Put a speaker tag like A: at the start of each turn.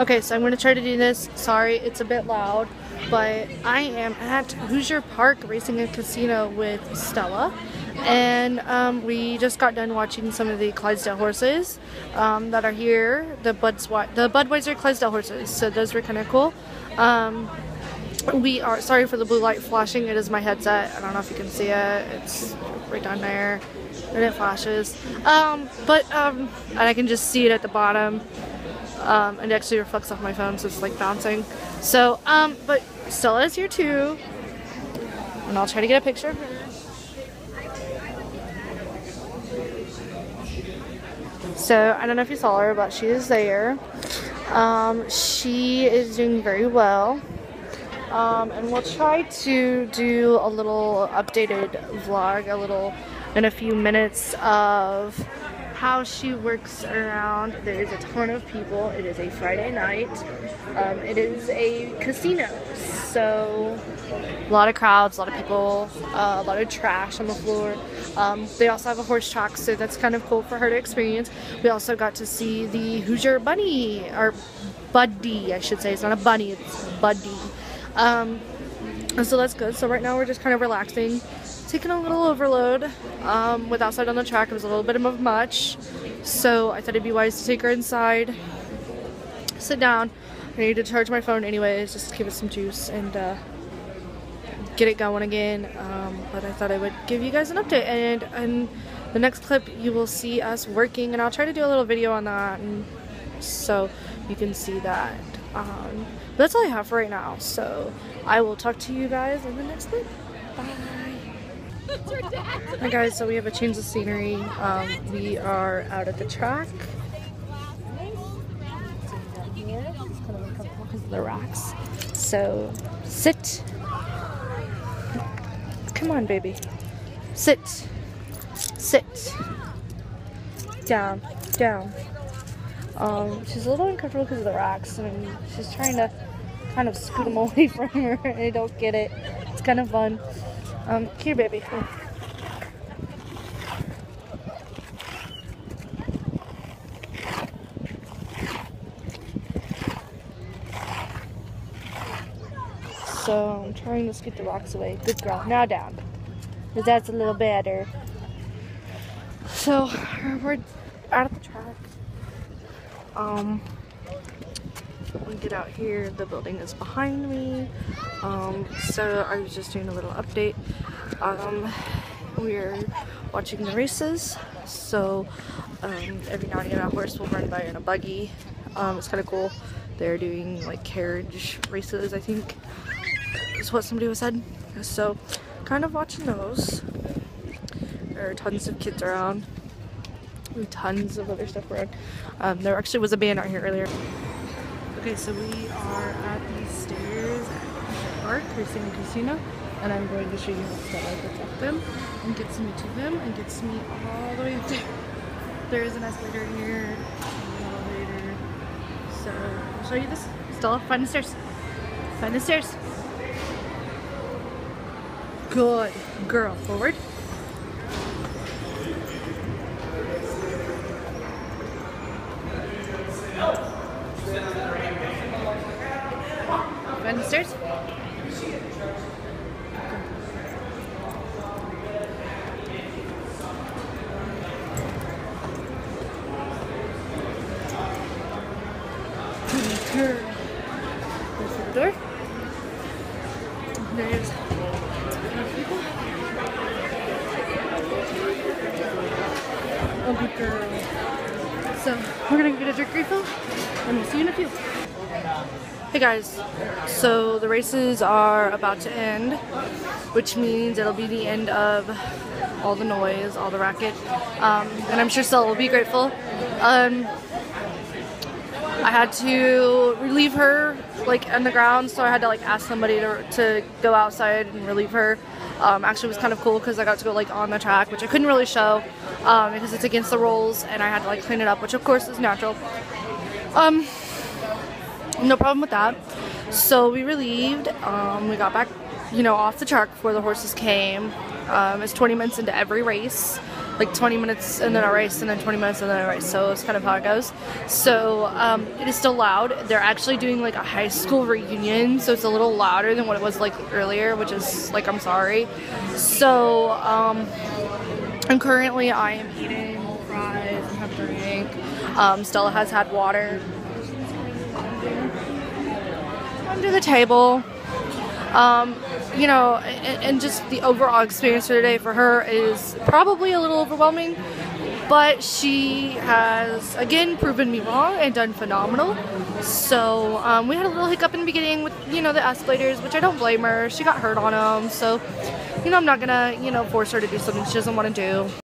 A: Okay, so I'm going to try to do this. Sorry, it's a bit loud, but I am at Hoosier Park Racing and Casino with Stella. And um, we just got done watching some of the Clydesdale horses um, that are here, the, Budswi the Budweiser Clydesdale horses. So those were kind of cool. Um, we are, sorry for the blue light flashing, it is my headset. I don't know if you can see it. It's right down there and it flashes. Um, but, um, and I can just see it at the bottom. Um, and it actually reflects off my phone, so it's like bouncing. So, um, but Stella is here too. And I'll try to get a picture of her. So, I don't know if you saw her, but she is there. Um, she is doing very well. Um, and we'll try to do a little updated vlog, a little in a few minutes of how she works around. There is a ton of people. It is a Friday night. Um, it is a casino. So a lot of crowds, a lot of people, uh, a lot of trash on the floor. Um, they also have a horse track, so that's kind of cool for her to experience. We also got to see the Hoosier Bunny, or Buddy, I should say. It's not a bunny, it's Buddy. Um, so that's good. So right now we're just kind of relaxing taken a little overload um, with outside on the track. It was a little bit of much. So I thought it'd be wise to take her inside, sit down. I need to charge my phone anyways, just give it some juice and uh, get it going again. Um, but I thought I would give you guys an update. And in the next clip, you will see us working. And I'll try to do a little video on that. And so you can see that. Um, that's all I have for right now. So I will talk to you guys in the next clip. Bye. Hi guys, so we have a change of scenery. Um, we are out at the track. The rocks. So sit. Come on, baby. Sit. Sit. Down. Down. Um, she's a little uncomfortable because of the rocks, and she's trying to kind of scoot them away from her, and I don't get it. It's kind of fun. Um, here, baby. So I'm trying to scoot the rocks away. Good girl. Now down. Because that's a little better. So we're out of the track. Um, we get out here, the building is behind me. Um, so I was just doing a little update. Um, we're watching the races. So um, every now and again a horse will run by in a buggy. Um, it's kind of cool. They're doing like carriage races, I think is what somebody was said. So kind of watching those. There are tons of kids around. Tons of other stuff around. Um, there actually was a band out here earlier. Okay, so we are at the stairs at Park, and Casino, and I'm going to show you how Stella gets up them and gets me to them and gets me all the way up there. There is an escalator here, an elevator. So I'll show you this. Stella, find the stairs. Find the stairs. Good girl. Forward. Find girl. There's the door. There's people. Good girl. So, we're gonna get a drink refill, and we'll see you in a few. Hey guys, so the races are about to end, which means it'll be the end of all the noise, all the racket, um, and I'm sure Stella will be grateful. Um, I had to relieve her like on the ground, so I had to like ask somebody to, to go outside and relieve her. Um, actually, it was kind of cool because I got to go like on the track, which I couldn't really show um, because it's against the rules, and I had to like clean it up, which of course is natural. Um, no problem with that. So we relieved. Um, we got back, you know, off the track before the horses came. Um, it's 20 minutes into every race. like 20 minutes and then a race and then 20 minutes and then a race. So it's kind of how it goes. So um, it is still loud. They're actually doing like a high school reunion, so it's a little louder than what it was like earlier, which is like I'm sorry. So um, and currently I am eating fries and have drink. Um, Stella has had water under the table. Um, you know, and, and, just the overall experience for today for her is probably a little overwhelming, but she has again proven me wrong and done phenomenal. So um, we had a little hiccup in the beginning with you know the escalators, which I don't blame her. She got hurt on them, so you know I'm not gonna you know force her to do something she doesn't want to do.